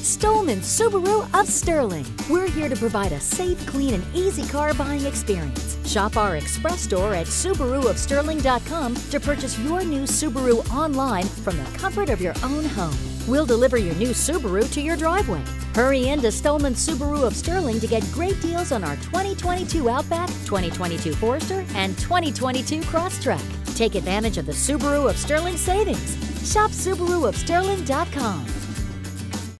Stohlman Subaru of Sterling. We're here to provide a safe, clean, and easy car buying experience. Shop our express store at SubaruofSterling.com to purchase your new Subaru online from the comfort of your own home. We'll deliver your new Subaru to your driveway. Hurry in to Stohlman Subaru of Sterling to get great deals on our 2022 Outback, 2022 Forester, and 2022 Crosstrek. Take advantage of the Subaru of Sterling savings. Shop SubaruofSterling.com.